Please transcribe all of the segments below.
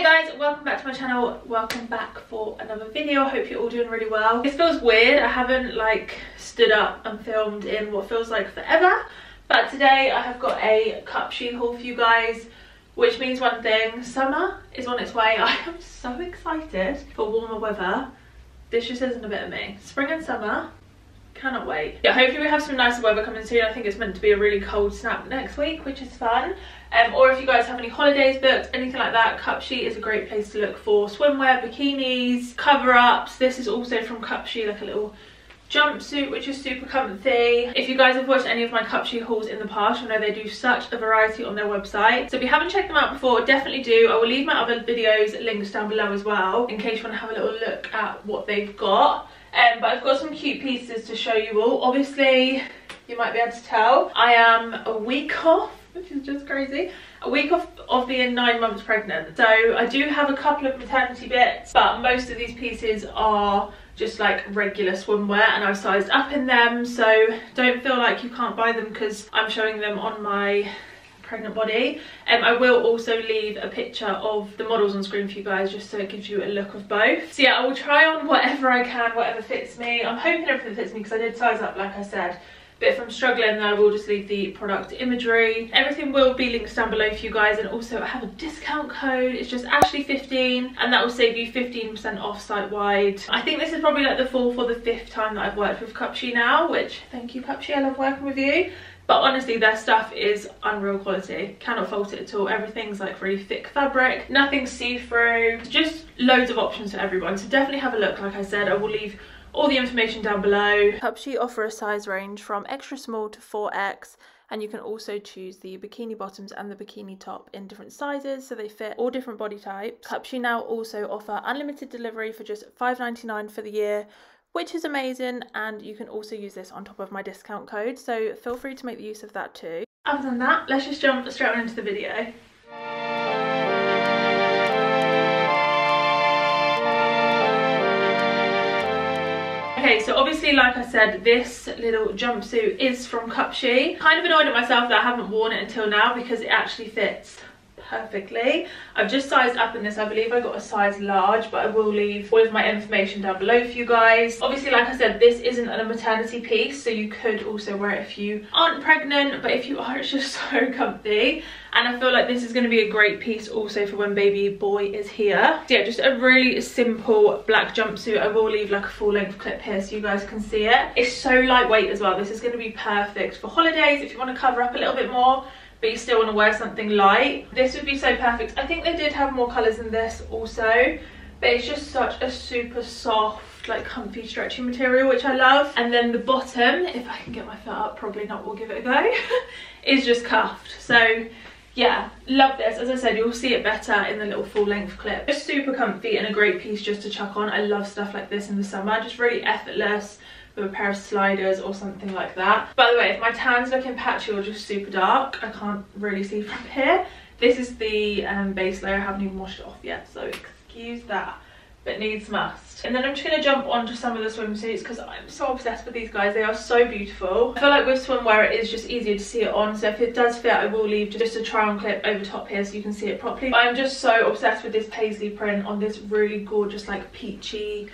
Hey guys, welcome back to my channel. Welcome back for another video. I hope you're all doing really well. This feels weird. I haven't like stood up and filmed in what feels like forever. But today I have got a cup Cupshe haul for you guys, which means one thing. Summer is on its way. I am so excited for warmer weather. This just isn't a bit of me. Spring and summer, cannot wait. Yeah, hopefully we have some nicer weather coming soon. I think it's meant to be a really cold snap next week, which is fun. Um, or if you guys have any holidays booked, anything like that, Cupshe is a great place to look for swimwear, bikinis, cover-ups. This is also from Cupshe, like a little jumpsuit which is super comfy. If you guys have watched any of my Cupshe hauls in the past you know they do such a variety on their website. So if you haven't checked them out before definitely do. I will leave my other videos links down below as well in case you want to have a little look at what they've got. Um, but i've got some cute pieces to show you all. Obviously you might be able to tell i am a week off which is just crazy. A week off of being nine months pregnant. So i do have a couple of maternity bits but most of these pieces are just like regular swimwear and I've sized up in them so don't feel like you can't buy them because I'm showing them on my pregnant body. Um, I will also leave a picture of the models on screen for you guys just so it gives you a look of both. So yeah I will try on whatever I can whatever fits me. I'm hoping everything fits me because I did size up like I said but if I'm struggling then I will just leave the product imagery. Everything will be linked down below for you guys and also I have a discount code. It's just Ashleigh15 and that will save you 15% off site wide. I think this is probably like the fourth or the fifth time that I've worked with Cupshe now, which thank you Cupshe, I love working with you. But honestly, their stuff is unreal quality. Cannot fault it at all. Everything's like really thick fabric, nothing see-through. Just loads of options for everyone. So definitely have a look. Like I said, I will leave all the information down below. Cupshe offer a size range from extra small to 4X and you can also choose the bikini bottoms and the bikini top in different sizes so they fit all different body types. Cupshe now also offer unlimited delivery for just $5.99 for the year which is amazing and you can also use this on top of my discount code so feel free to make the use of that too. Other than that, let's just jump straight on into the video. Okay, so obviously, like I said, this little jumpsuit is from Cupshe. Kind of annoyed at myself that I haven't worn it until now because it actually fits perfectly. I've just sized up in this. I believe I got a size large, but I will leave all of my information down below for you guys. Obviously, like I said, this isn't a maternity piece, so you could also wear it if you aren't pregnant, but if you are, it's just so comfy and I feel like this is going to be a great piece also for when baby boy is here. So yeah, just a really simple black jumpsuit. I will leave like a full length clip here so you guys can see it. It's so lightweight as well. This is going to be perfect for holidays if you want to cover up a little bit more but you still want to wear something light. This would be so perfect. I think they did have more colours than this also, but it's just such a super soft like comfy stretchy material which I love. And then the bottom if I can get my foot up probably not we'll give it a go is just cuffed. So yeah love this. As i said you'll see it better in the little full length clip. Super comfy and a great piece just to chuck on. I love stuff like this in the summer. Just really effortless with a pair of sliders or something like that by the way if my tan's looking patchy or just super dark i can't really see from here this is the um, base layer i haven't even washed it off yet so excuse that but needs must. And then I'm just going to jump onto some of the swimsuits because I'm so obsessed with these guys. They are so beautiful. I feel like with swimwear it is just easier to see it on. So if it does fit, I will leave just a try on clip over top here so you can see it properly. But I'm just so obsessed with this paisley print on this really gorgeous like peachy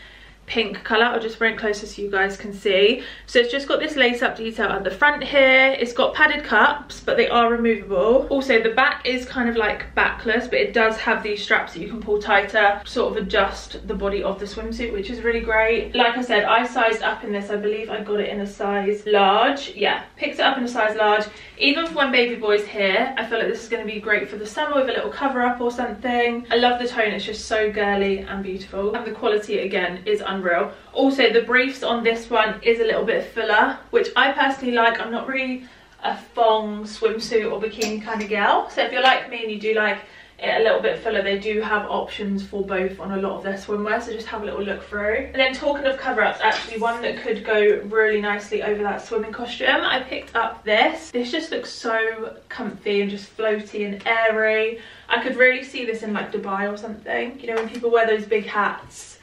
pink colour. I'll just bring it closer so you guys can see. So it's just got this lace up detail at the front here. It's got padded cups, but they are removable. Also, the back is kind of like backless, but it does have these straps that you can pull tighter, sort of adjust the body of the swimsuit, which is really great. Like I said, I sized up in this. I believe I got it in a size large. Yeah, picked it up in a size large. Even for when baby boy's here, I feel like this is going to be great for the summer with a little cover up or something. I love the tone. It's just so girly and beautiful. And the quality, again, is unreal. Also, the briefs on this one is a little bit fuller, which I personally like. I'm not really a thong swimsuit or bikini kind of girl. So if you're like me and you do like it a little bit fuller they do have options for both on a lot of their swimwear so just have a little look through and then talking of cover-ups actually one that could go really nicely over that swimming costume i picked up this this just looks so comfy and just floaty and airy i could really see this in like dubai or something you know when people wear those big hats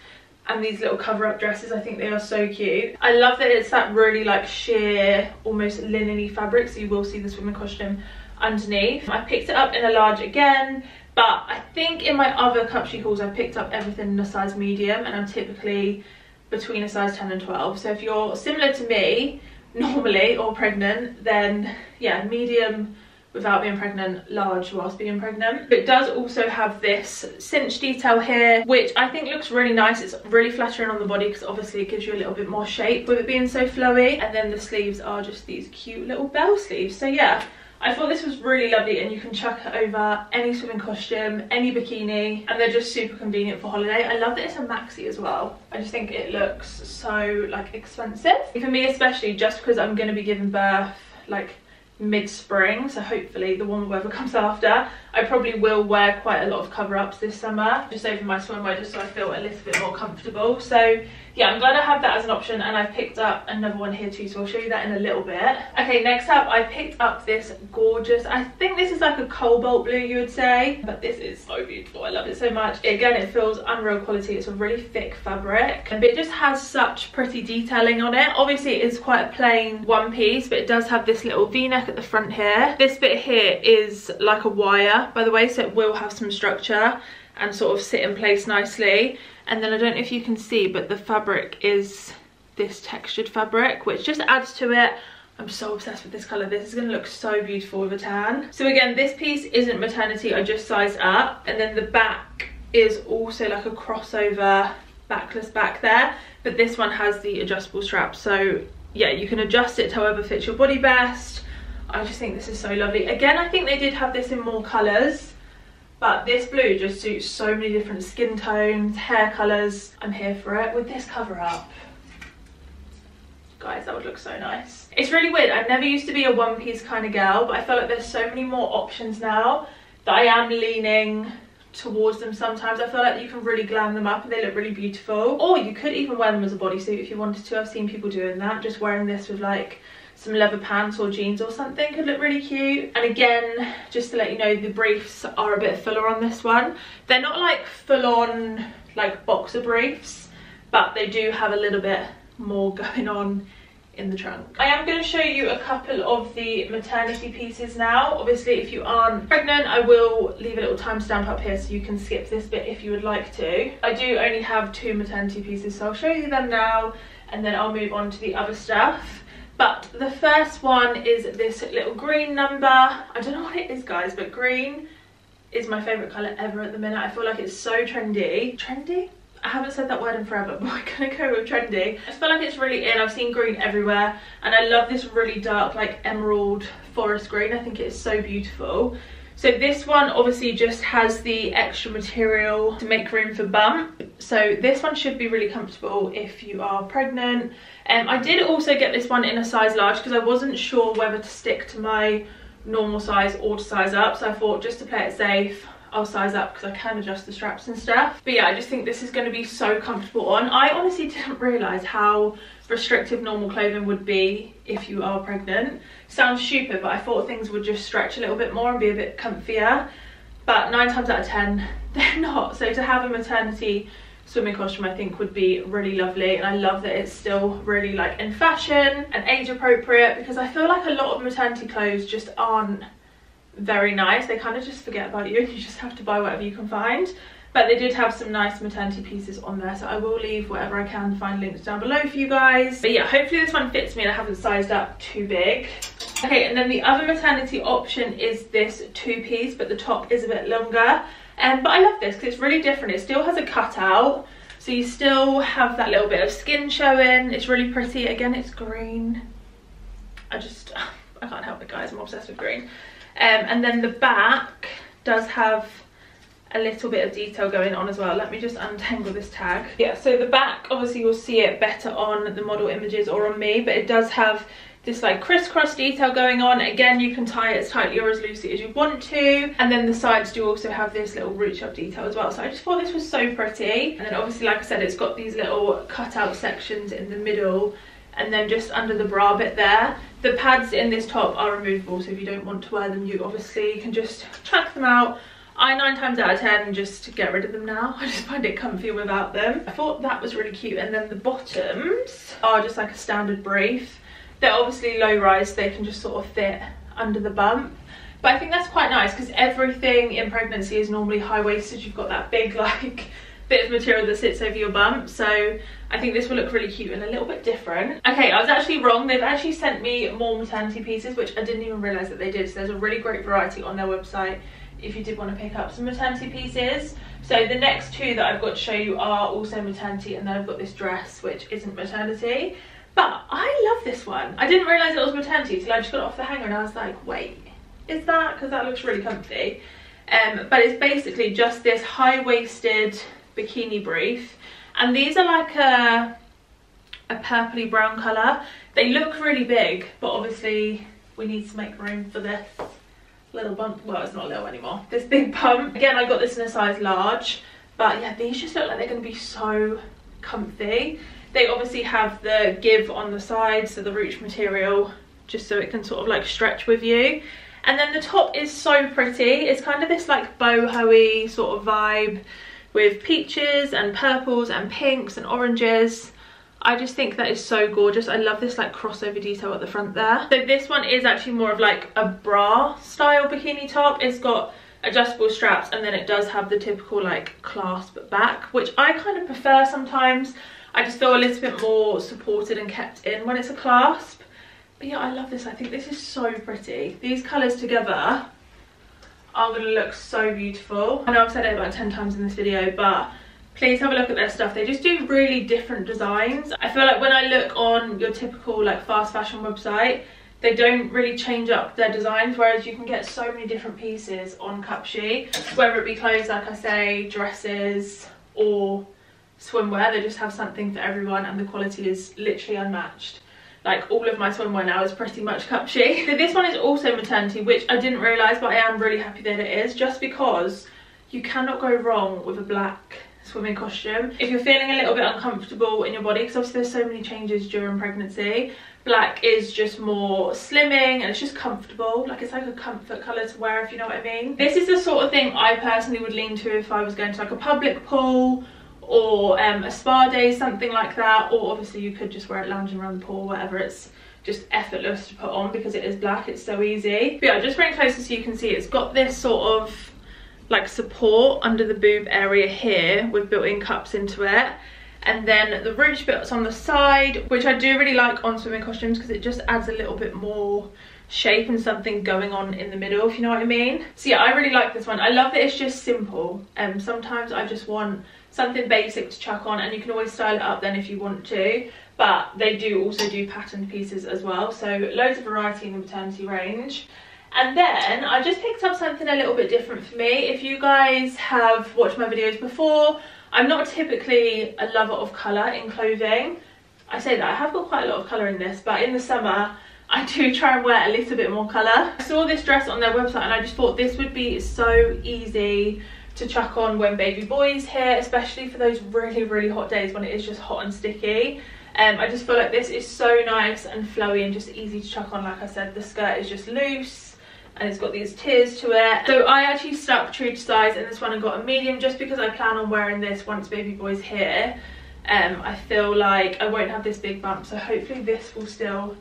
and these little cover-up dresses i think they are so cute i love that it's that really like sheer almost linen fabric so you will see the swimming costume underneath i picked it up in a large again But I think in my other Cupshe hauls, I picked up everything in a size medium and I'm typically between a size 10 and 12. So if you're similar to me, normally, or pregnant, then yeah, medium without being pregnant, large whilst being pregnant. It does also have this cinch detail here, which I think looks really nice. It's really flattering on the body because obviously it gives you a little bit more shape with it being so flowy. And then the sleeves are just these cute little bell sleeves. So yeah, I thought this was really lovely and you can chuck it over any swimming costume, any bikini, and they're just super convenient for holiday. I love that it's a maxi as well. I just think it looks so like expensive. For me especially, just because I'm going to be giving birth like mid-spring so hopefully the warmer weather comes after. I probably will wear quite a lot of cover-ups this summer just over my swimwear just so i feel a little bit more comfortable. So yeah i'm glad i have that as an option and i've picked up another one here too so i'll show you that in a little bit. Okay next up i picked up this gorgeous i think this is like a cobalt blue you would say but this is so beautiful. I love it so much. Again it feels unreal quality. It's a really thick fabric and it just has such pretty detailing on it. Obviously it is quite a plain one piece but it does have this little v-neck at the front here. This bit here is like a wire by the way so it will have some structure and sort of sit in place nicely and then I don't know if you can see but the fabric is this textured fabric which just adds to it I'm so obsessed with this colour. This is going to look so beautiful with a tan. So again, this piece isn't maternity. I just sized up. And then the back is also like a crossover backless back there. But this one has the adjustable strap. So yeah, you can adjust it however fits your body best. I just think this is so lovely. Again, I think they did have this in more colours but this blue just suits so many different skin tones, hair colours. I'm here for it. With this cover up, guys, that would look so nice. It's really weird. I never used to be a one piece kind of girl, but I feel like there's so many more options now that I am leaning towards them sometimes. I feel like you can really glam them up and they look really beautiful. Or you could even wear them as a bodysuit if you wanted to. I've seen people doing that, just wearing this with like some leather pants or jeans or something could look really cute and again just to let you know the briefs are a bit fuller on this one they're not like full-on like boxer briefs but they do have a little bit more going on in the trunk. I am going to show you a couple of the maternity pieces now. Obviously, if you aren't pregnant, I will leave a little timestamp up here so you can skip this bit if you would like to. I do only have two maternity pieces, so I'll show you them now and then I'll move on to the other stuff. But the first one is this little green number. I don't know what it is, guys, but green is my favourite colour ever at the minute. I feel like it's so trendy. Trendy? I haven't said that word in forever, but we're gonna go with trendy. I feel like it's really in. I've seen green everywhere, and I love this really dark, like emerald forest green. I think it's so beautiful. So this one obviously just has the extra material to make room for bump. So this one should be really comfortable if you are pregnant, um, I did also get this one in a size large because I wasn't sure whether to stick to my normal size or to size up. So I thought just to play it safe, I'll size up because I can adjust the straps and stuff. But yeah, I just think this is going to be so comfortable on. I honestly didn't realise how restrictive normal clothing would be if you are pregnant. Sounds stupid, but I thought things would just stretch a little bit more and be a bit comfier. But nine times out of 10, they're not. So to have a maternity swimming costume I think would be really lovely. And I love that it's still really like in fashion and age appropriate because I feel like a lot of maternity clothes just aren't very nice. They kind of just forget about you and you just have to buy whatever you can find. But they did have some nice maternity pieces on there so I will leave whatever I can find links down below for you guys. But yeah hopefully this one fits me and I haven't sized up too big okay and then the other maternity option is this two-piece but the top is a bit longer um, but I love this because it's really different. It still has a cutout. So you still have that little bit of skin showing. It's really pretty. Again, it's green. I just, I can't help it guys. I'm obsessed with green. Um, and then the back does have a little bit of detail going on as well. Let me just untangle this tag. Yeah, so the back, obviously you'll see it better on the model images or on me, but it does have this like crisscross detail going on. Again, you can tie it as tightly or as loosely as you want to. And then the sides do also have this little root up detail as well. So I just thought this was so pretty. And then obviously, like I said, it's got these little cutout sections in the middle and then just under the bra bit there. The pads in this top are removable, so if you don't want to wear them, you obviously can just chuck them out. I nine times out of ten just get rid of them now. I just find it comfy without them. I thought that was really cute. And then the bottoms are just like a standard brief they're obviously low rise, they can just sort of fit under the bump. but I think that's quite nice because everything in pregnancy is normally high-waisted you've got that big like bit of material that sits over your bump so I think this will look really cute and a little bit different. Okay, I was actually wrong. They've actually sent me more maternity pieces, which I didn't even realise that they did. So there's a really great variety on their website if you did want to pick up some maternity pieces. So the next two that I've got to show you are also maternity and then I've got this dress which isn't maternity. But I love this one. I didn't realise it was maternity until I just got it off the hanger and I was like, wait, is that? Because that looks really comfy. Um, but it's basically just this high-waisted bikini brief and these are like a a purpley brown colour they look really big but obviously we need to make room for this little bump well it's not little anymore this big bump again i got this in a size large but yeah these just look like they're going to be so comfy they obviously have the give on the side so the ruche material just so it can sort of like stretch with you and then the top is so pretty it's kind of this like boho-y sort of vibe with peaches and purples and pinks and oranges. I just think that is so gorgeous. I love this like crossover detail at the front there. So this one is actually more of like a bra style bikini top. It's got adjustable straps and then it does have the typical like clasp back, which I kind of prefer sometimes. I just feel a little bit more supported and kept in when it's a clasp. But yeah, I love this. I think this is so pretty. These colours together are going to look so beautiful. I know I've said it about 10 times in this video, but please have a look at their stuff. They just do really different designs. I feel like when I look on your typical like fast fashion website, they don't really change up their designs, whereas you can get so many different pieces on Cupshe, whether it be clothes, like I say, dresses, or swimwear. They just have something for everyone and the quality is literally unmatched like all of my swimwear now is pretty much Cupshe. So this one is also maternity, which I didn't realise, but I am really happy that it is, just because you cannot go wrong with a black swimming costume. If you're feeling a little bit uncomfortable in your body, because obviously there's so many changes during pregnancy, black is just more slimming and it's just comfortable. Like it's like a comfort colour to wear, if you know what I mean. This is the sort of thing I personally would lean to if I was going to like a public pool or um, a spa day, something like that. Or obviously you could just wear it lounging around the pool, whatever. It's just effortless to put on because it is black, it's so easy. But yeah, just bring it closer so you can see it's got this sort of like support under the boob area here with built-in cups into it and then the ruche bits on the side which I do really like on swimming costumes because it just adds a little bit more shape and something going on in the middle if you know what I mean. So yeah I really like this one. I love that it's just simple. And um, sometimes I just want something basic to chuck on and you can always style it up then if you want to but they do also do patterned pieces as well. So loads of variety in the maternity range. And then I just picked up something a little bit different for me. If you guys have watched my videos before I'm not typically a lover of colour in clothing I say that I have got quite a lot of colour in this but in the summer I do try and wear a little bit more colour. I saw this dress on their website and I just thought this would be so easy to chuck on when baby boy's here, especially for those really, really hot days when it is just hot and sticky. Um, I just feel like this is so nice and flowy and just easy to chuck on. Like I said, the skirt is just loose and it's got these tiers to it. So I actually stuck true to size in this one and got a medium just because I plan on wearing this once baby boy's here. Um, I feel like I won't have this big bump, so hopefully this will still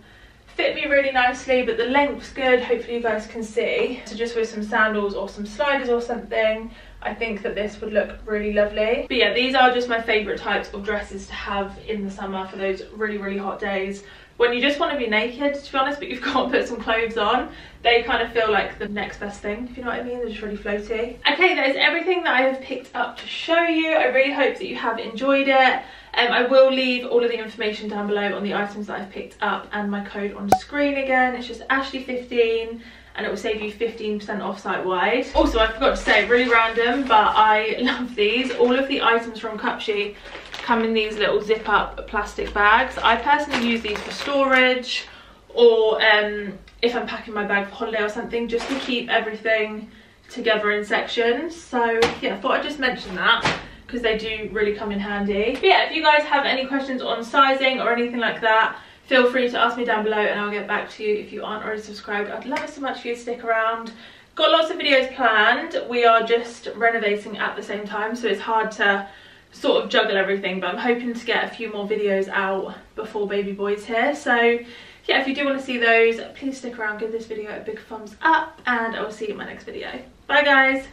fit me really nicely but the length's good hopefully you guys can see so just with some sandals or some sliders or something I think that this would look really lovely. But yeah, these are just my favourite types of dresses to have in the summer for those really, really hot days. When you just want to be naked, to be honest, but you've got to put some clothes on, they kind of feel like the next best thing, if you know what I mean. They're just really floaty. Okay, that is everything that I have picked up to show you. I really hope that you have enjoyed it. Um, I will leave all of the information down below on the items that I've picked up and my code on screen again. It's just Ashleigh15 and it will save you 15% off site-wide. Also, I forgot to say, really random, but I love these. All of the items from Cupshe come in these little zip-up plastic bags. I personally use these for storage or um, if I'm packing my bag for holiday or something, just to keep everything together in sections. So yeah, I thought I'd just mention that because they do really come in handy. But yeah, if you guys have any questions on sizing or anything like that, feel free to ask me down below and I'll get back to you if you aren't already subscribed. I'd love it so much for you to stick around. Got lots of videos planned. We are just renovating at the same time, so it's hard to sort of juggle everything, but I'm hoping to get a few more videos out before baby boy's here. So yeah, if you do want to see those, please stick around, give this video a big thumbs up, and I will see you in my next video. Bye guys!